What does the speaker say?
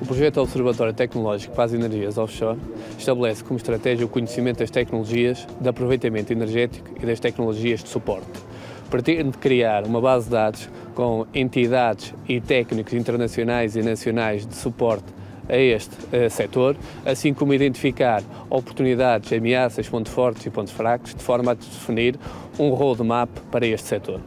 O projeto Observatório Tecnológico para as Energias Offshore estabelece como estratégia o conhecimento das tecnologias de aproveitamento energético e das tecnologias de suporte. Pretende criar uma base de dados com entidades e técnicos internacionais e nacionais de suporte a este uh, setor, assim como identificar oportunidades, ameaças, pontos fortes e pontos fracos, de forma a definir um roadmap para este setor.